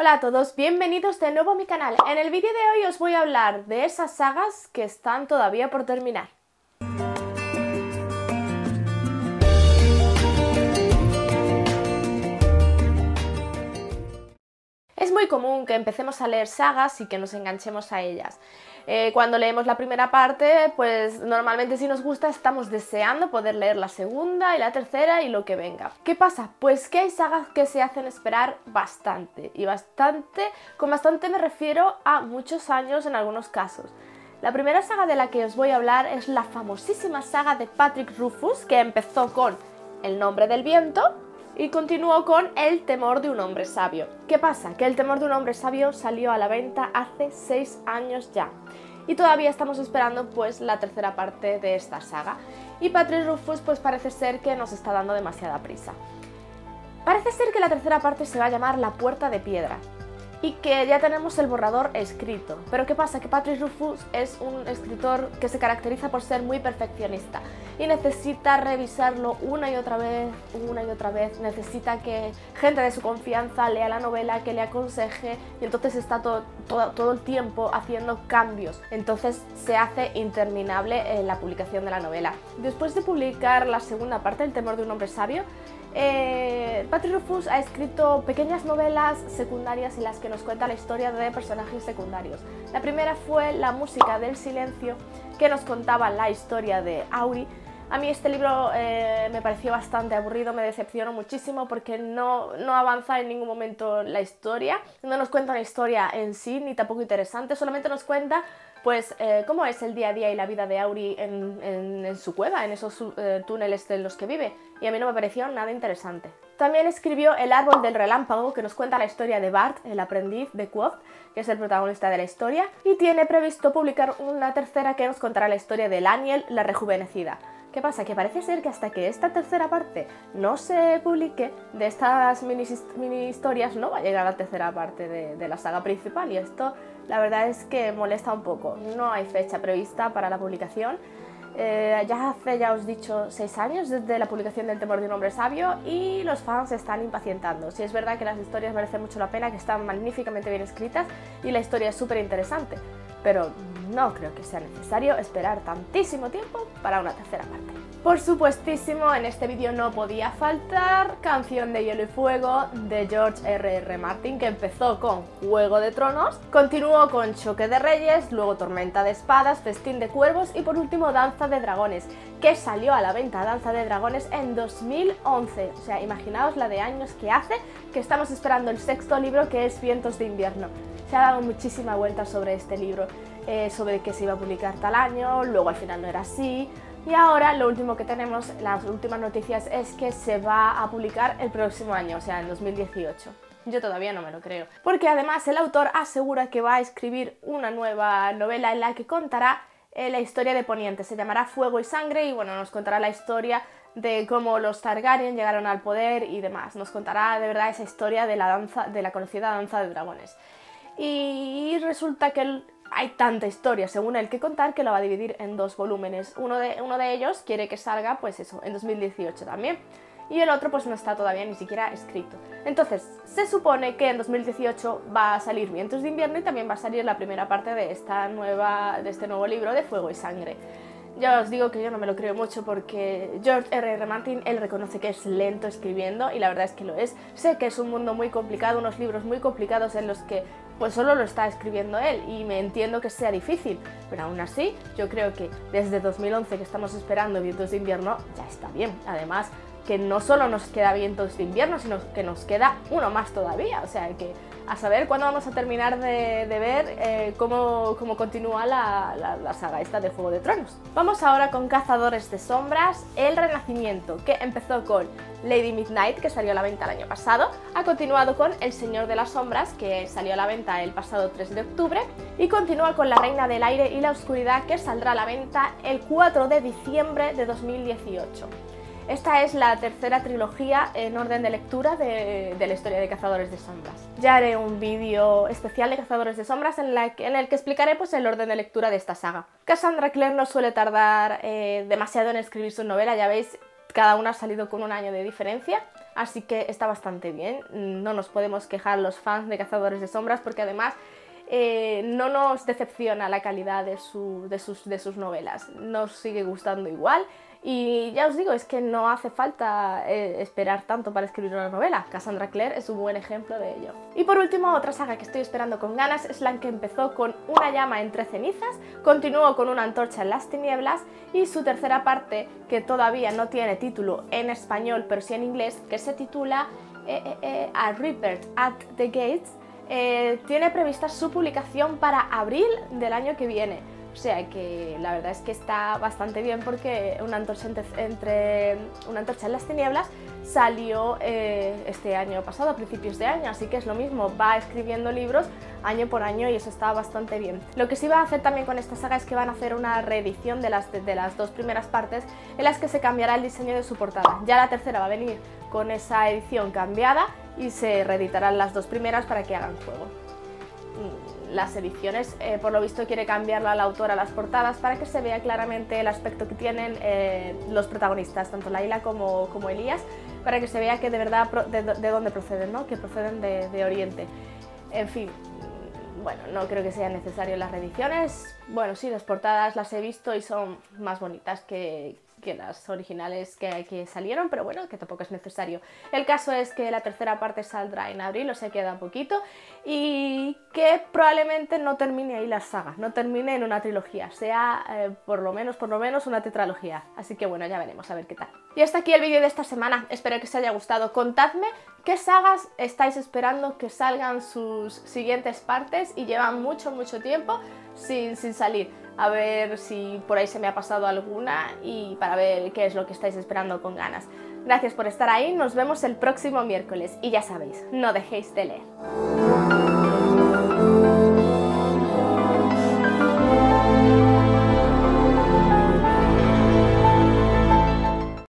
Hola a todos, bienvenidos de nuevo a mi canal. En el vídeo de hoy os voy a hablar de esas sagas que están todavía por terminar. Muy común que empecemos a leer sagas y que nos enganchemos a ellas. Eh, cuando leemos la primera parte, pues normalmente si nos gusta estamos deseando poder leer la segunda y la tercera y lo que venga. ¿Qué pasa? Pues que hay sagas que se hacen esperar bastante y bastante, con bastante me refiero a muchos años en algunos casos. La primera saga de la que os voy a hablar es la famosísima saga de Patrick Rufus que empezó con El nombre del viento y continuó con El temor de un hombre sabio. ¿Qué pasa? Que El temor de un hombre sabio salió a la venta hace 6 años ya y todavía estamos esperando pues la tercera parte de esta saga. Y Patrick Rufus pues parece ser que nos está dando demasiada prisa. Parece ser que la tercera parte se va a llamar La Puerta de Piedra y que ya tenemos el borrador escrito. Pero ¿qué pasa? Que Patrick Rufus es un escritor que se caracteriza por ser muy perfeccionista y necesita revisarlo una y otra vez, una y otra vez. Necesita que gente de su confianza lea la novela, que le aconseje y entonces está todo, todo, el tiempo haciendo cambios. Entonces se hace interminable la publicación de la novela. Después de publicar la segunda parte, El temor de un hombre sabio, eh, Patrick Rufus ha escrito pequeñas novelas secundarias en las que nos cuenta la historia de personajes secundarios. La primera fue La música del silencio, que nos contaba la historia de Auri. A mí este libro eh, me pareció bastante aburrido, me decepcionó muchísimo porque no, no avanza en ningún momento la historia, no nos cuenta una historia en sí, ni tampoco interesante, solamente nos cuenta pues eh, cómo es el día a día y la vida de Auri en, su cueva, en esos eh, túneles en los que vive, y a mí no me pareció nada interesante. También escribió El árbol del relámpago, que nos cuenta la historia de Bart, el aprendiz de Quoth, que es el protagonista de la historia, y tiene previsto publicar una tercera que nos contará la historia de Laniel, la rejuvenecida. ¿Qué pasa? Que parece ser que hasta que esta tercera parte no se publique de estas mini, historias no va a llegar la tercera parte de, la saga principal y esto la verdad es que molesta un poco. No hay fecha prevista para la publicación. Eh, ya hace, ya os he dicho, seis años desde la publicación del Temor de un Hombre Sabio y los fans están impacientando. Si es verdad que las historias merecen mucho la pena, que están magníficamente bien escritas y la historia es súper interesante, pero no creo que sea necesario esperar tantísimo tiempo para una tercera parte. Por supuestísimo, en este vídeo no podía faltar Canción de Hielo y Fuego de George R.R. R. Martin, que empezó con Juego de Tronos, continuó con Choque de Reyes, luego Tormenta de Espadas, Festín de Cuervos y por último Danza de Dragones, que salió a la venta Danza de Dragones en 2011. O sea, imaginaos la de años que hace que estamos esperando el sexto libro que es Vientos de Invierno. Se ha dado muchísima vuelta sobre este libro, eh, sobre que se iba a publicar tal año, luego al final no era así. Y ahora lo último que tenemos, las últimas noticias, es que se va a publicar el próximo año, o sea, en 2018. Yo todavía no me lo creo. Porque además el autor asegura que va a escribir una nueva novela en la que contará eh, la historia de Poniente. Se llamará Fuego y Sangre y bueno, nos contará la historia de cómo los Targaryen llegaron al poder y demás. Nos contará de verdad esa historia de la danza, de la conocida danza de dragones. Y resulta que hay tanta historia, según él, que contar, que lo va a dividir en dos volúmenes. Uno de, uno de ellos quiere que salga, pues eso, en 2018 también. Y el otro pues no está todavía ni siquiera escrito. Entonces, se supone que en 2018 va a salir Vientos de invierno y también va a salir la primera parte de, esta nueva, de este nuevo libro de Fuego y Sangre. Ya os digo que yo no me lo creo mucho porque George R. R. Martin, él reconoce que es lento escribiendo y la verdad es que lo es. Sé que es un mundo muy complicado, unos libros muy complicados en los que pues solo lo está escribiendo él y me entiendo que sea difícil, pero aún así yo creo que desde 2011 que estamos esperando Vientos de invierno ya está bien. Además que no solo nos queda Vientos de invierno, sino que nos queda uno más todavía, o sea que a saber cuándo vamos a terminar de, ver eh, cómo, continúa la, la, saga esta de Juego de Tronos. Vamos ahora con Cazadores de Sombras, el Renacimiento, que empezó con Lady Midnight, que salió a la venta el año pasado, ha continuado con El Señor de las Sombras, que salió a la venta el pasado 3 de octubre, y continúa con La Reina del Aire y la Oscuridad, que saldrá a la venta el 4 de diciembre de 2018. Esta es la tercera trilogía en orden de lectura de, la historia de Cazadores de Sombras. Ya haré un vídeo especial de Cazadores de Sombras en, el que explicaré pues, el orden de lectura de esta saga. Cassandra Clare no suele tardar eh, demasiado en escribir su novela, ya veis, cada una ha salido con un año de diferencia. así que está bastante bien. No nos podemos quejar los fans de Cazadores de Sombras porque además eh, no nos decepciona la calidad de, sus novelas, nos sigue gustando igual y ya os digo, es que no hace falta eh, esperar tanto para escribir una novela. Cassandra Clare es un buen ejemplo de ello. Y por último, otra saga que estoy esperando con ganas es la que empezó con Una llama entre cenizas, continuó con Una antorcha en las tinieblas y su tercera parte, que todavía no tiene título en español pero sí en inglés, que se titula eh, eh, A Rupert at the Gates, tiene prevista su publicación para abril del año que viene. O sea que la verdad es que está bastante bien porque una antorcha, entre, una antorcha en las tinieblas salió eh, este año pasado, a principios de año, así que es lo mismo, va escribiendo libros año por año y eso está bastante bien. Lo que sí va a hacer también con esta saga es que van a hacer una reedición de las, de las dos primeras partes en las que se cambiará el diseño de su portada. Ya la tercera va a venir con esa edición cambiada y se reeditarán las dos primeras para que hagan juego las ediciones, eh, por lo visto quiere cambiarla la autora las portadas para que se vea claramente el aspecto que tienen eh, los protagonistas, tanto Laila como, como, Elías, para que se vea que de verdad de, dónde proceden, ¿no? que proceden de, de Oriente. En fin, bueno, no creo que sean necesarias las reediciones. Bueno, sí, las portadas las he visto y son más bonitas que, que las originales que, salieron, pero bueno, que tampoco es necesario. El caso es que la tercera parte saldrá en abril, o sea, queda poquito, y que probablemente no termine ahí la saga, no termine en una trilogía, sea eh, por lo menos, por lo menos una tetralogía. Así que bueno, ya veremos, a ver qué tal. Y hasta aquí el vídeo de esta semana, espero que os haya gustado. Contadme qué sagas estáis esperando que salgan sus siguientes partes y llevan mucho, mucho tiempo sin, sin salir a ver si por ahí se me ha pasado alguna y para ver qué es lo que estáis esperando con ganas. Gracias por estar ahí, nos vemos el próximo miércoles y ya sabéis, no dejéis de leer.